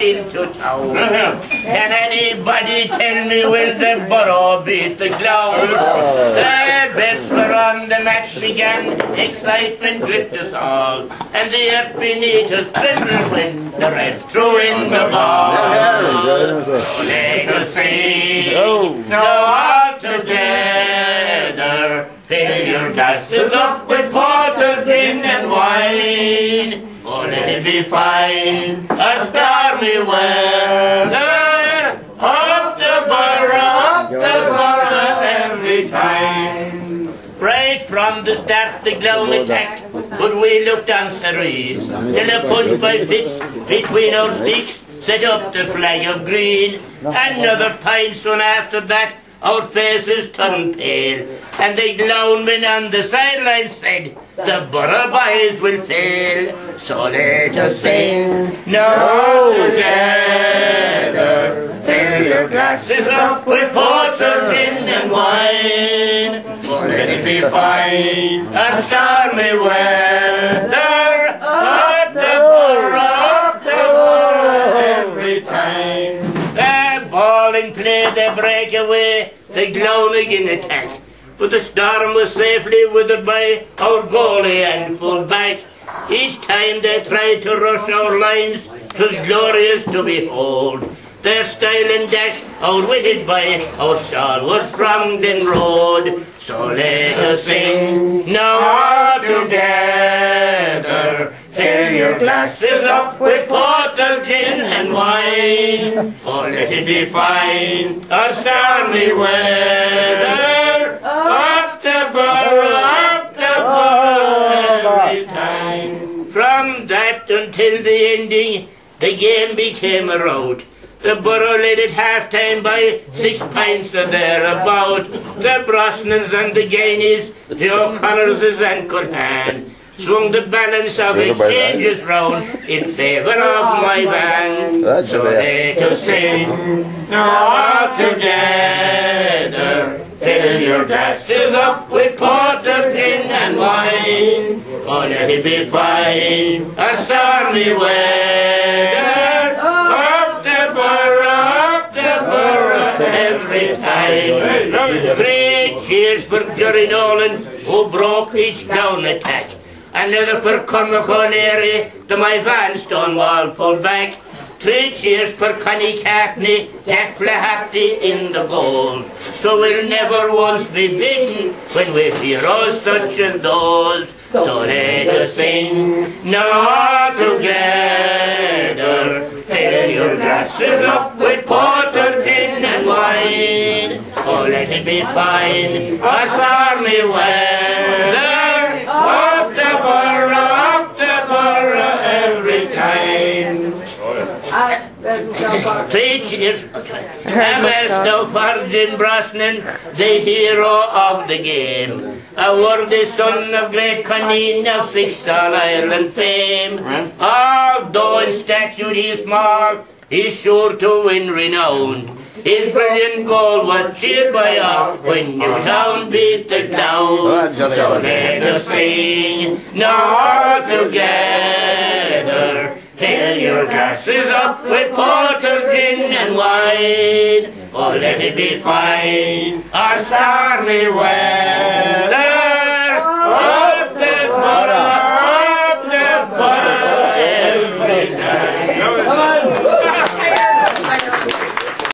into town. Can anybody tell me will the Boro beat the Gleann? Uh. The bets were on, the match began, excitement gripped us all, and the beneath us trembled when the rest threw in the ball. Let us sing, now all together, fill your glasses up with porter, gin and wine. Oh, let it be fine, a stormy weather, up the Boro, up the Boro every time. Right from the start the Gleann attacked, but we looked on serene, till a punch by Fitz between our sticks set up the flag of green. Another pine soon after that, our faces turned pale, and the Gleannmen on the sidelines said, the Boro boys will fail. So let us sing No, together. Fill your glasses up with porter, gin and wine. For let it be fine, a stormy weather. Up the Boro, up the Boro every time. The ball in play, they break away, the attack. But the storm was safely withered by our goalie and full back. Each time they tried to rush our lines, 'twas glorious to behold. Their style and dash outwitted by our stalwarts from Glen Road. So let us sing now together. Fill your glasses up with porter, gin and wine. Let it be fine, a stormy weather. Up the Boro, up the Boro every time. From that until the ending, the game became a rout. The Boro led at half-time by six pints or thereabout. The Brosnans and the Gainies, the O'Connors and Culhan, swung the balance of exchanges round in favour of my band. That's So let us sing now all together. Fill your glasses up with porter, gin and wine. Oh, let it be fine, a stormy weather. Up the Boro, up the Boro every time. Three cheers for Jerry Nolan, who broke his down attack. Another for Cormac O'Leary, the Moyvane Stonewall full back. Three cheers for Connie Cagney, Jack Happy in the goal. So we'll never once be beaten when we heroes such as those. So let us sing now together. Fill your glasses up with porter, gin and wine. Oh, let it be fine, a stormy weather. Cheers. Amesto Virgin Brosnan, the hero of the game. A worthy son of great Coneen of all Ireland fame. Although in stature he is small, he's sure to win renown. His brilliant goal was cheered by all when you Newtown beat the Gleann. So let us sing now together. Fill your glasses up with porter, gin and wine. Oh, let it be fine, our stormy weather.